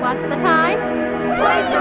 What's the time?